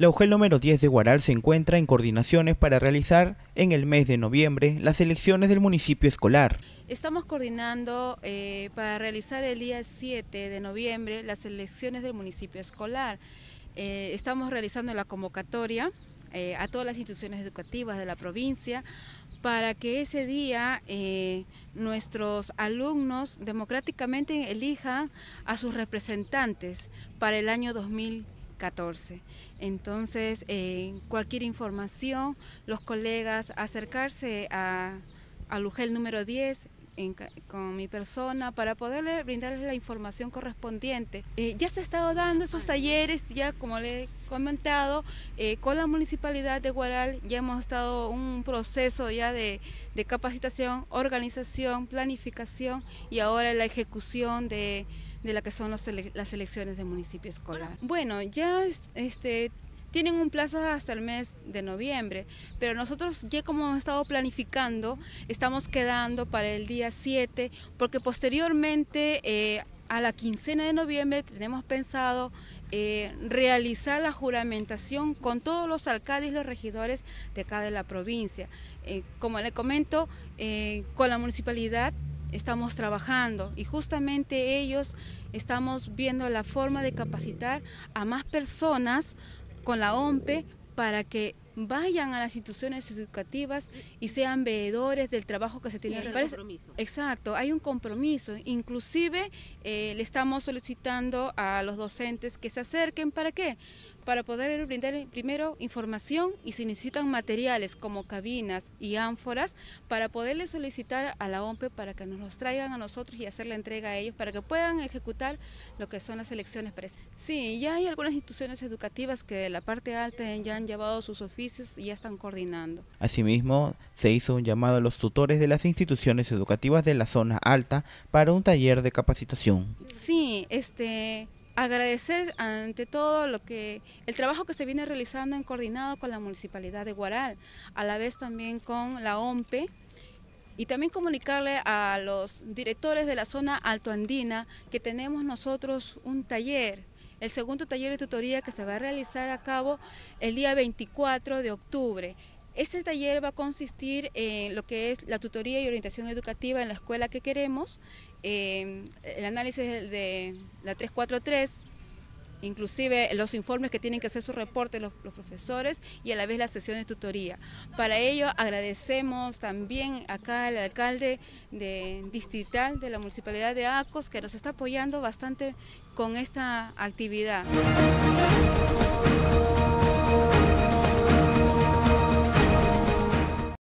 La UGEL número 10 de Guaral se encuentra en coordinaciones para realizar en el mes de noviembre las elecciones del municipio escolar. Estamos coordinando eh, para realizar el día 7 de noviembre las elecciones del municipio escolar. Eh, estamos realizando la convocatoria eh, a todas las instituciones educativas de la provincia para que ese día nuestros alumnos democráticamente elijan a sus representantes para el año 2014. Entonces, eh, cualquier información, los colegas acercarse a, al UGEL número 10 con mi persona para poderle brindarles la información correspondiente. Eh, ya se ha estado dando esos talleres, ya como le he comentado, eh, con la municipalidad de Guaral ya hemos estado un proceso ya de capacitación, organización, planificación y ahora la ejecución de, de la que son los, las elecciones de municipio escolar. Bueno, ya este tienen un plazo hasta el mes de noviembre, pero nosotros ya como hemos estado planificando, estamos quedando para el día 7, porque posteriormente eh, a la quincena de noviembre tenemos pensado eh, realizar la juramentación con todos los alcaldes y los regidores de acá de la provincia. Eh, como le comento, con la municipalidad estamos trabajando y justamente ellos estamos viendo la forma de capacitar a más personas con la OMPE para que vayan a las instituciones educativas y sean veedores del trabajo que se tiene. que compromiso. Exacto, hay un compromiso. Inclusive eh, le estamos solicitando a los docentes que se acerquen, ¿para qué? Para poder brindar primero información y si necesitan materiales como cabinas y ánforas, para poderle solicitar a la OMPE para que nos los traigan a nosotros y hacer la entrega a ellos para que puedan ejecutar lo que son las elecciones presentes. Sí, ya hay algunas instituciones educativas que de la parte alta ya han llevado sus oficios y ya están coordinando. Asimismo, se hizo un llamado a los tutores de las instituciones educativas de la zona alta para un taller de capacitación. Sí, este agradecer ante todo lo que el trabajo que se viene realizando en coordinado con la municipalidad de Guaral, a la vez también con la OMPE y también comunicarle a los directores de la zona altoandina que tenemos nosotros un taller el segundo taller de tutoría que se va a realizar a cabo el día 24 de octubre. Este taller va a consistir en lo que es la tutoría y orientación educativa en la escuela que queremos, el análisis de la 343, inclusive los informes que tienen que hacer su reporte los, profesores y a la vez la sesión de tutoría. Para ello agradecemos también acá al alcalde de distrital de la Municipalidad de Acos que nos está apoyando bastante con esta actividad.